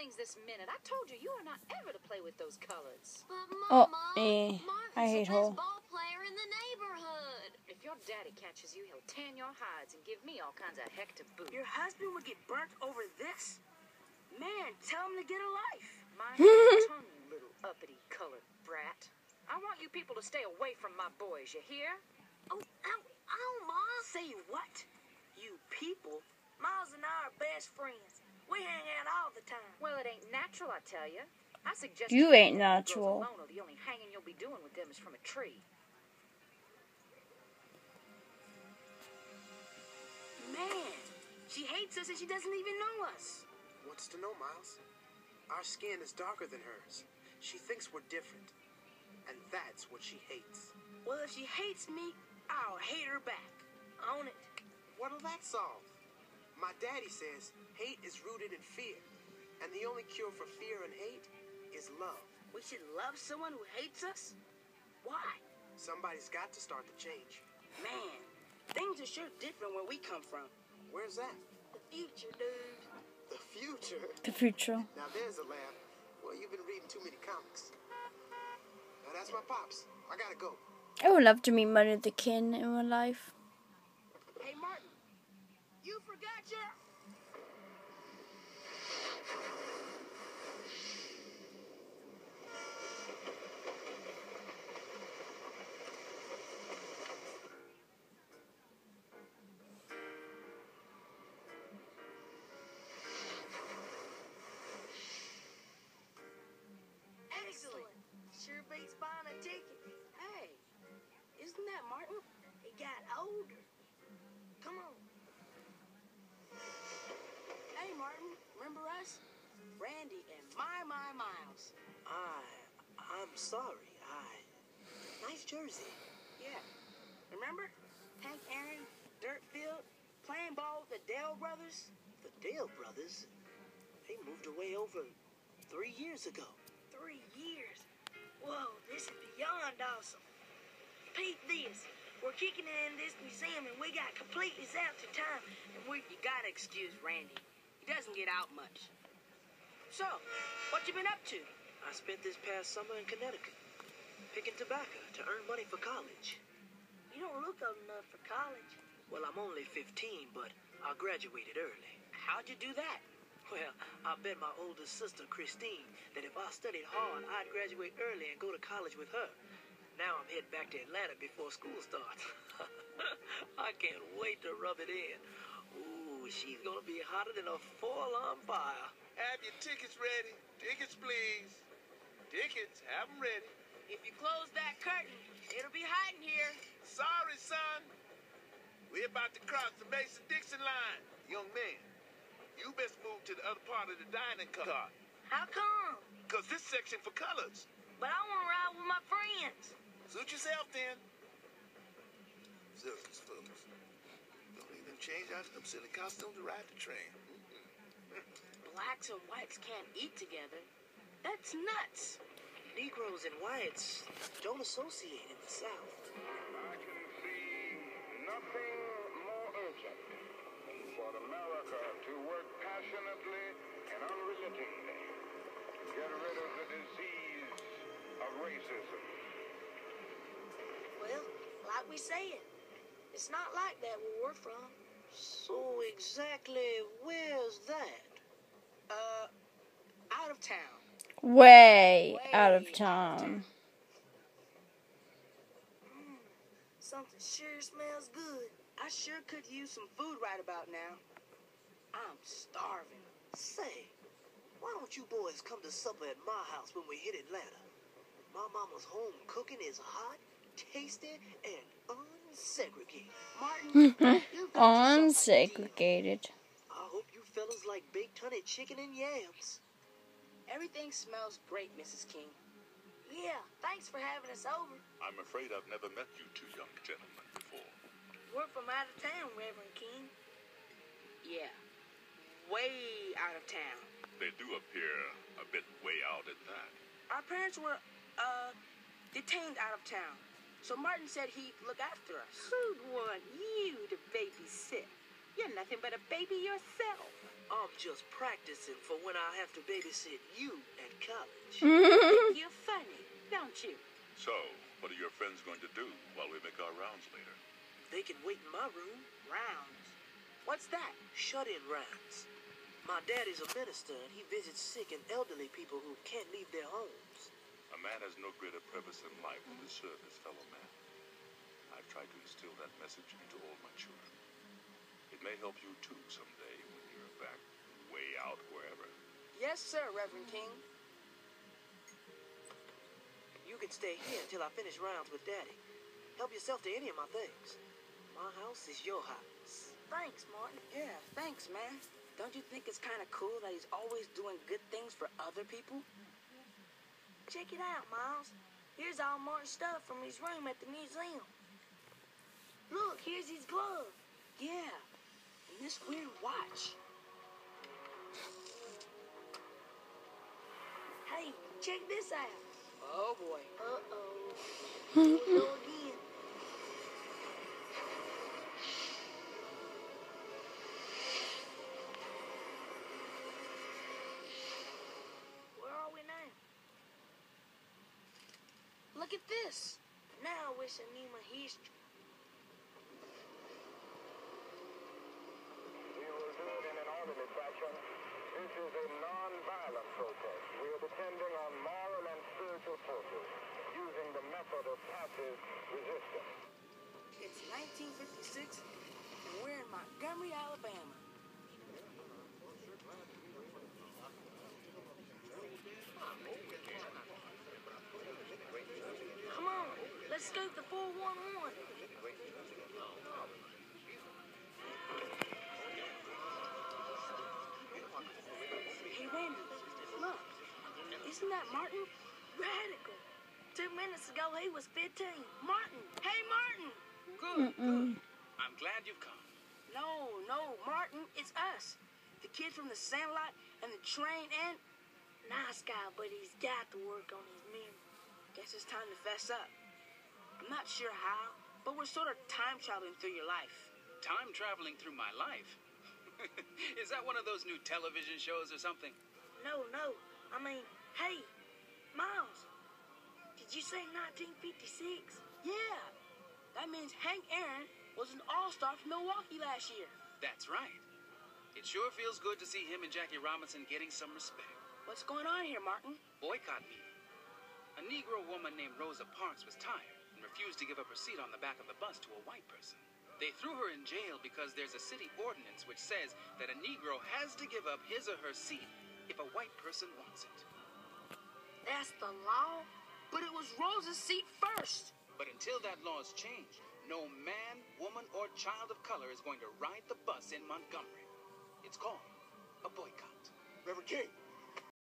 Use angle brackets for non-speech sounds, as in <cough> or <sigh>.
things this minute. I told you you are not ever to play with those colors. But Oh, Mama, eh, I hate her. player in the neighborhood. If your daddy catches you, he'll tan your hides and give me all kinds of heck to boot. Your husband would get burnt over this? Man, tell him to get a life. Mind your <laughs> tongue, you little uppity colored brat. I want you people to stay away from my boys, you hear? Oh, ow, ow, Ma. Say what? You people? Miles and I are best friends. We hang out all the time. Well, it ain't natural, I tell you. I suggest You ain't natural. Alone, the only hanging you'll be doing with them is from a tree. Man, she hates us and she doesn't even know us. What's to know, Miles? Our skin is darker than hers. She thinks we're different. And that's what she hates. Well, if she hates me, I'll hate her back. Own it. What'll that solve? My daddy says hate is rooted in fear. And the only cure for fear and hate is love. We should love someone who hates us? Why? Somebody's got to start the change. Man, things are sure different where we come from. Where's that? The future, dude. The future. The future. Now there's a laugh. Well, you've been reading too many comics. Now that's my pops. I gotta go. I would love to meet Martin Luther King in real life. Hey, Martin, you forgot your. Excellent. Sure beats buying a ticket. Hey, isn't that Martin? He got older. Sorry. I. Nice jersey. Yeah. Remember? Hank Aaron, Dirtfield, playing ball with the Dale brothers? The Dale brothers. They moved away over three years ago. Three years. Whoa, this is beyond awesome. Pete this. We're kicking it in this museum and we got completely zapped to time. And we you gotta excuse Randy. He doesn't get out much. So, what you been up to? I spent this past summer in Connecticut, picking tobacco to earn money for college. You don't look old enough for college. Well, I'm only 15, but I graduated early. How'd you do that? Well, I bet my older sister, Christine, that if I studied hard, I'd graduate early and go to college with her. Now I'm heading back to Atlanta before school starts. <laughs> I can't wait to rub it in. Ooh, she's gonna be hotter than a four-alarm fire. Have your tickets ready. Tickets, please. Tickets, have them ready. If you close that curtain, it'll be hot in here. Sorry, son. We're about to cross the Mason-Dixon line. Young man, you best move to the other part of the dining car. How come? Because this section for colors. But I want to ride with my friends. Suit yourself, then. Zillions, fellas. Don't even change out of them silly costumes to ride the train. Blacks and whites can't eat together. That's nuts. Negroes and whites don't associate in the South. I can see nothing more urgent for America to work passionately and unremittingly to get rid of the disease of racism. Well, like we said, it's not like that where we're from. So exactly where's that? Uh, out of town. Way out of town. Mm, something sure smells good. I sure could use some food right about now. I'm starving. Say, why don't you boys come to supper at my house when we hit Atlanta? My mama's home cooking is hot, tasty, and unsegregated. Martin, <laughs> you've got yourself an idea. Unsegregated. I hope you fellas like baked honey chicken and yams. Everything smells great, Mrs. King. Yeah, thanks for having us over. I'm afraid I've never met you two young gentlemen before. We're from out of town, Reverend King. Yeah, way out of town. They do appear a bit way out at that. Our parents were, uh, detained out of town. So Martin said he'd look after us. Who'd want you to babysit? You're nothing but a baby yourself. I'm just practicing for when I have to babysit you at college. <laughs> You're funny, don't you? So, what are your friends going to do while we make our rounds later? They can wait in my room. Rounds. What's that? Shut-in rounds. My dad is a minister, and he visits sick and elderly people who can't leave their homes. A man has no greater purpose in life than to serve his fellow man. I've tried to instill that message into all my children. It may help you too someday when you're back way out wherever. Yes, sir, Reverend King. You can stay here until I finish rounds with Daddy. Help yourself to any of my things. My house is your house. Thanks, Martin. Yeah, thanks, man. Don't you think it's kind of cool that he's always doing good things for other people? Check it out, Miles. Here's all Martin's stuff from his room at the museum. Look, here's his glove. Yeah, and this weird watch. Hey, check this out. Oh boy. Uh-oh. Here we go again. Where are we now? Look at this. Now I wish I knew my history. We will do it in an orderly fashion. This is a non-violent protest. We are depending on moral and spiritual forces, using the method of passive resistance. It's 1956, and we're in Montgomery, Alabama. Come on, let's scoop the 411. Isn't that Martin? Radical. Two minutes ago, he was 15. Martin! Hey, Martin! Good, good. I'm glad you've come. No, no, Martin, it's us. The kid from the Sandlot and the train and... Nice guy, but he's got to work on his memory. Guess it's time to fess up. I'm not sure how, but we're sort of time traveling through your life. Time traveling through my life. <laughs> Is that one of those new television shows or something? No, no. I mean, hey, Miles. Did you say 1956? Yeah, that means Hank Aaron was an all-star from Milwaukee last year. That's right. It sure feels good to see him and Jackie Robinson getting some respect. What's going on here, Martin? Boycott meeting. A Negro woman named Rosa Parks was tired and refused to give up her seat on the back of the bus to a white person. They threw her in jail because there's a city ordinance which says that a Negro has to give up his or her seat if a white person wants it. That's the law? But it was Rosa's seat first. But until that law is changed, no man, woman, or child of color is going to ride the bus in Montgomery. It's called a boycott. Reverend King,